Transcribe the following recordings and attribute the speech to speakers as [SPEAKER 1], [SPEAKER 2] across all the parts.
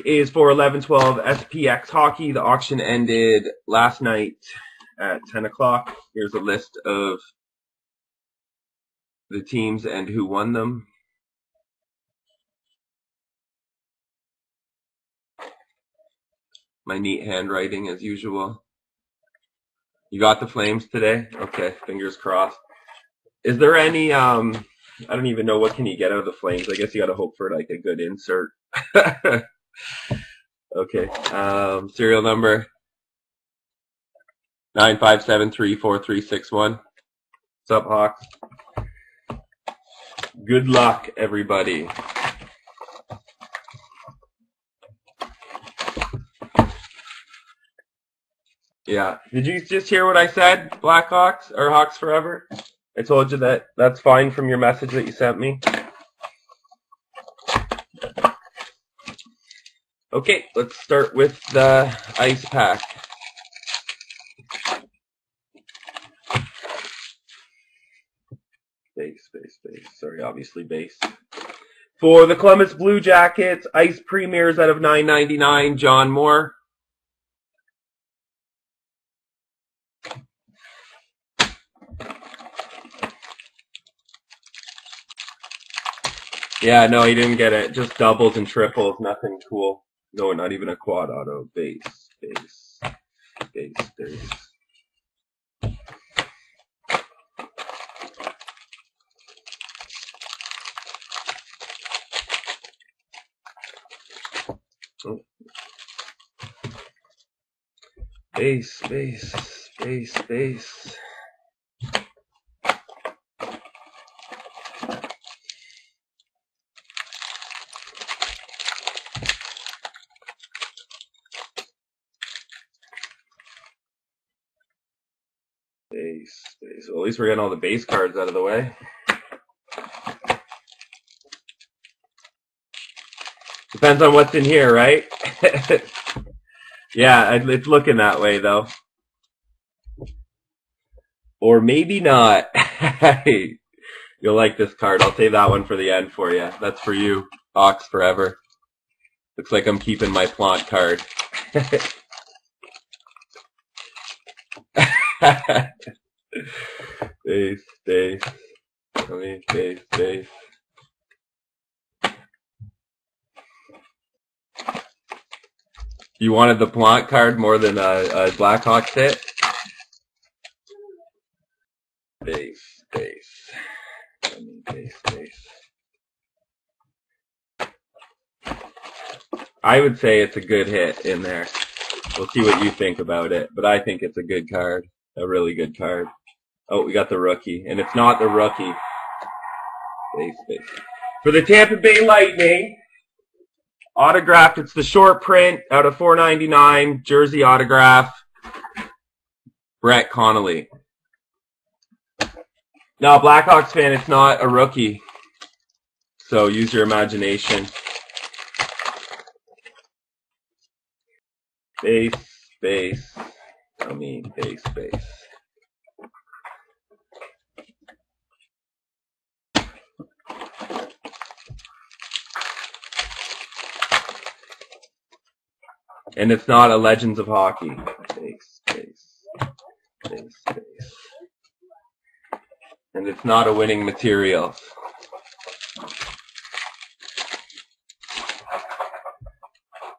[SPEAKER 1] is for 11-12 SPX hockey. The auction ended last night at 10 o'clock. Here's a list of the teams and who won them. My neat handwriting as usual. You got the flames today? Okay, fingers crossed. Is there any um I don't even know what can you get out of the flames. I guess you got to hope for like a good insert. okay. Um, serial number nine five seven three four three six one. What's up, Hawks? Good luck, everybody. Yeah. Did you just hear what I said, Blackhawks or Hawks Forever? I told you that that's fine from your message that you sent me. Okay, let's start with the ice pack. Base, base, base. Sorry, obviously base. For the Columbus Blue Jackets, ice premiers out of 9.99, John Moore. Yeah, no, he didn't get it. Just doubles and triples, nothing cool. No, not even a quad auto. Base, base, base, base. Oh. Base, base, base, base. Well, at least we're getting all the base cards out of the way. Depends on what's in here, right? yeah, it's looking that way, though. Or maybe not. You'll like this card. I'll save that one for the end for you. That's for you, Hawks Forever. Looks like I'm keeping my plant card. base, base. I mean, base, base. You wanted the plant card more than a, a Blackhawks hit? Base, base. I mean, base, base. I would say it's a good hit in there. We'll see what you think about it, but I think it's a good card a really good card. Oh, we got the rookie, and it's not the rookie. Base, base. For the Tampa Bay Lightning, autographed. It's the short print out of 4.99 jersey autograph. Brett Connolly. Now, Blackhawks fan, it's not a rookie, so use your imagination. Base, base. I mean, base, base. And it's not a Legends of Hockey. Base, base, base, base. And it's not a winning material.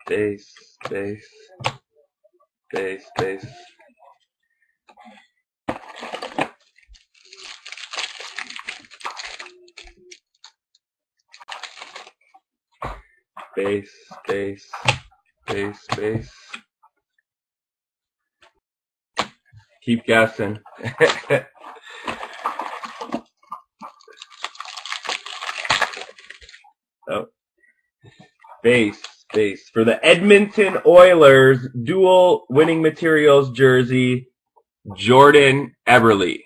[SPEAKER 1] Base, base, base, base. Space, space, space, space. Keep guessing. oh. Base, base. For the Edmonton Oilers dual winning materials jersey, Jordan Eberle.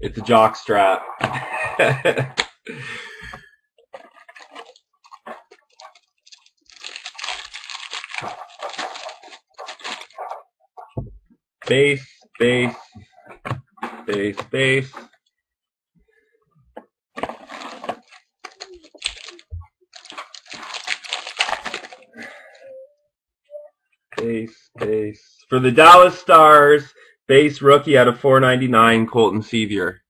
[SPEAKER 1] It's a jock strap. faith, faith, faith, faith. Base, base. For the Dallas Stars, base rookie out of 499, Colton Sceviour.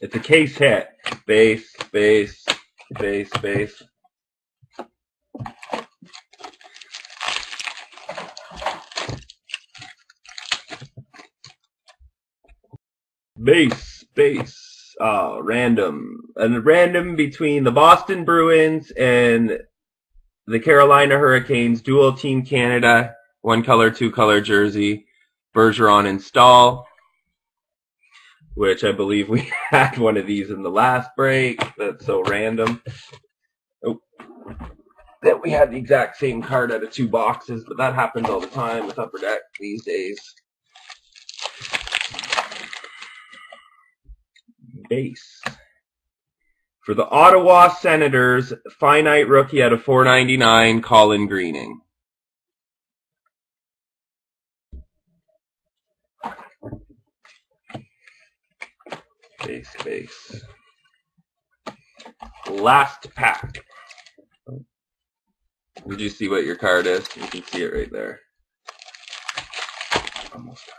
[SPEAKER 1] It's a case hit. Base, base, base, base. Base, base, uh, random. And random between the Boston Bruins and the Carolina Hurricanes, dual team Canada, one color, two color jersey, Bergeron and Staal, which I believe we had one of these in the last break. That's so random. That we had the exact same card out of two boxes, but that happens all the time with Upper Deck these days. base. For the Ottawa Senators, finite rookie out of 499, Colin Greening. Base. Last pack. Did you see what your card is? You can see it right there. Almost done.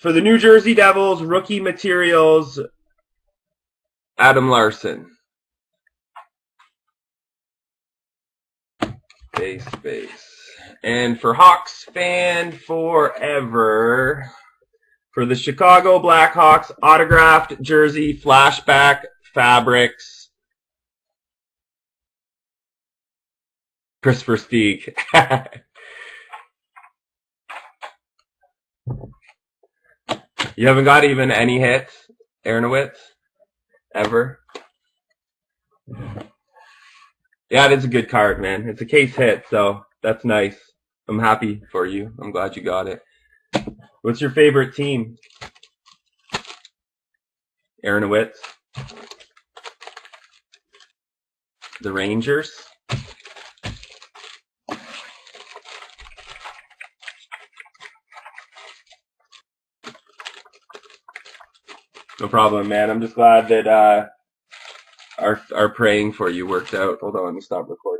[SPEAKER 1] For the New Jersey Devils, rookie materials, Adam Larsson. Base, base. And for Hawks fan forever, for the Chicago Blackhawks, autographed jersey, flashback, fabrics, Christopher Stieg. You haven't got even any hits, Aronowitz, ever. Yeah, it is a good card, man. It's a case hit, so that's nice. I'm happy for you. I'm glad you got it. What's your favorite team? Aronowitz. The Rangers. No problem, man. I'm just glad that uh, our our praying for you worked out. Hold on, let me stop recording.